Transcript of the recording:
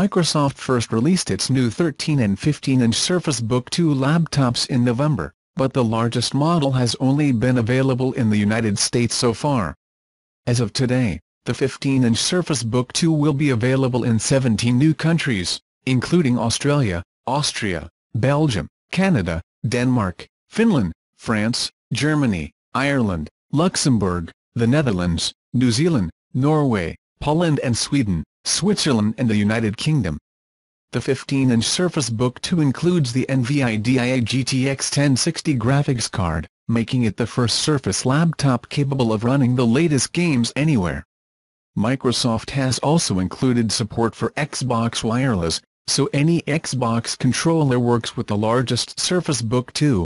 Microsoft first released its new 13 and 15-inch Surface Book 2 laptops in November, but the largest model has only been available in the United States so far. As of today, the 15-inch Surface Book 2 will be available in 17 new countries, including Australia, Austria, Belgium, Canada, Denmark, Finland, France, Germany, Ireland, Luxembourg, the Netherlands, New Zealand, Norway, Poland and Sweden, Switzerland and the United Kingdom. The 15-inch Surface Book 2 includes the NVIDIA GTX 1060 graphics card, making it the first Surface laptop capable of running the latest games anywhere. Microsoft has also included support for Xbox Wireless, so any Xbox controller works with the largest Surface Book 2.